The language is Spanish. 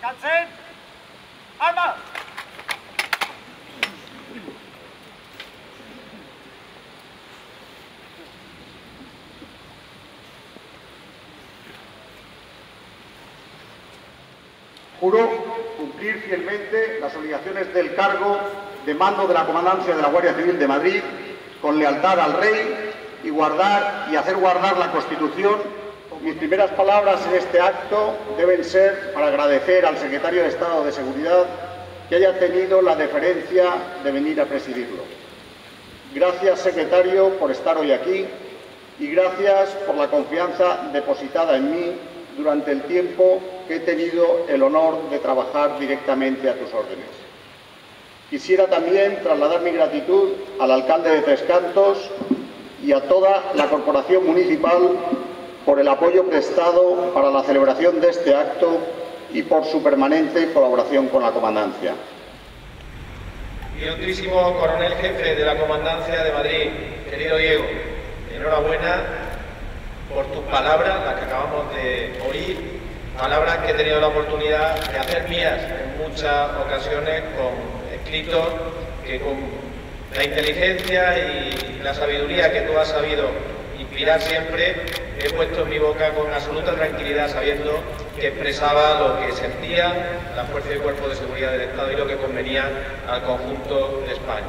¡Cansen! ¡Arma! Juro cumplir fielmente las obligaciones del cargo de mando de la Comandancia de la Guardia Civil de Madrid con lealtad al Rey y guardar y hacer guardar la Constitución mis primeras palabras en este acto deben ser para agradecer al secretario de Estado de Seguridad que haya tenido la deferencia de venir a presidirlo. Gracias, secretario, por estar hoy aquí y gracias por la confianza depositada en mí durante el tiempo que he tenido el honor de trabajar directamente a tus órdenes. Quisiera también trasladar mi gratitud al alcalde de Tres Cantos y a toda la corporación municipal por el apoyo prestado para la celebración de este acto y por su permanente colaboración con la Comandancia. Mi coronel jefe de la Comandancia de Madrid, querido Diego, enhorabuena por tus palabras, las que acabamos de oír, palabras que he tenido la oportunidad de hacer mías en muchas ocasiones con escritos que con la inteligencia y la sabiduría que tú has sabido inspirar siempre, he puesto en mi boca con absoluta tranquilidad sabiendo que expresaba lo que sentía la Fuerza y Cuerpo de Seguridad del Estado y lo que convenía al conjunto de España.